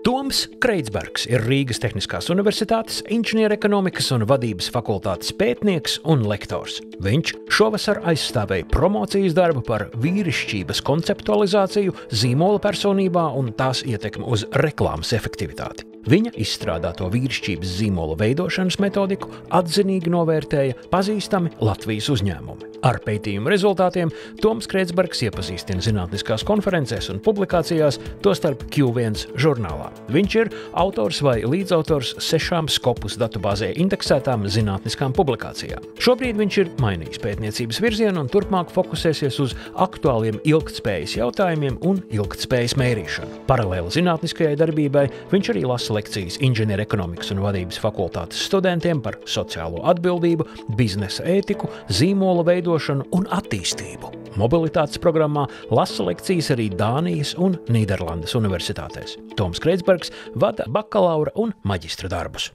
Toms Kreitsbergs ir Rīgas Tehniskās Universitātes inženierekonomikas un vadības fakultātes pētnieks un lektors. Viņš šovasar aizstāvēja promocijas darbu par vīrišķības konceptualizāciju zīmola personībā un tās ietekmi uz reklāmas efektivitāti. Viņa izstrādāto vīrišķības zīmola veidošanas metodiku atzinīgi novērtēja pazīstami Latvijas uzņēmumi. Ar pētījumu rezultātiem Toms Kreitsbergs iepazīstina zinātniskās konferencēs un publikācijās, tostarp Q1 žurnālā. Viņš ir autors vai līdzautors sešām Skopus datubāzē indeksētām zinātniskām publikācijām. Šobrīd viņš ir mainījis pētniecības virzienu un turpmāk fokusēsies uz aktuāliem ilgtspējas jautājumiem un ilgtspējas mērīšanu. Paralēli zinātniskajai darbībai viņš arī lasa lekcijas inženierekonomikas un vadības fakultātes studentiem par sociālo atbildību, biznesa ētiku, zīmola veidošanu un attīstību. Mobilitātes programmā lasa lekcijas arī Dānijas un Nīderlandes universitātēs. Toms Kreitsbergs vada bakalaura un maģistra darbus.